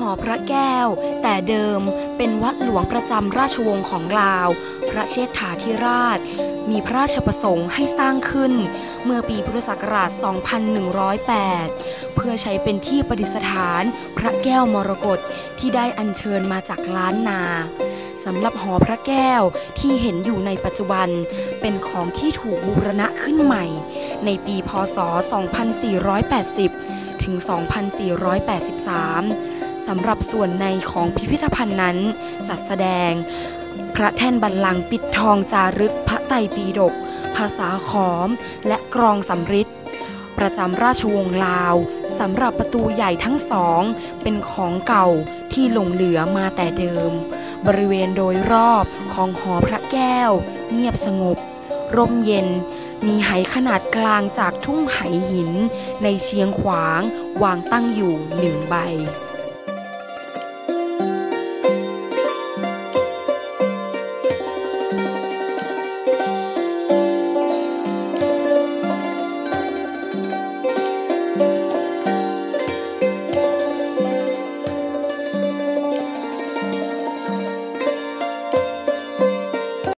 หอพระแก้ว แต่เดิมเป็นวัดหลวงประจำราชวงศ์ของลาว พระเชษฐาธิราช มีพระราชประสงค์ให้สร้างขึ้น เมื่อปีพุทธศักราช 2108 เพื่อใช้เป็นที่ประดิษฐาน พระแก้วมรกตที่ได้อัญเชิญมาจากล้านนาสำหรับหอพระแก้วที่เห็นอยู่ในปัจจุบัน เป็นของที่ถูกบูรณะขึ้นใหม่ ในปีพศ 2480 ถึง 2483 สำหรับส่วนในของพิพิธภัณฑ์นั้น จัดแสดง พระแท่นบัลลังก์ปิดทองจารึกพระไตรปิฎกภาษาขอม และกรองสำริดประจำราชวงศ์ลาวสำหรับประตูใหญ่ทั้งสอง เป็นของเก่าที่หลงเหลือมาแต่เดิม บริเวณโดยรอบของหอพระแก้ว เงียบสงบ ร่มเย็น มีไหขนาดกลางจากทุ่งไหหิน ในเชียงขวางวางตั้งอยู่หนึ่งใบ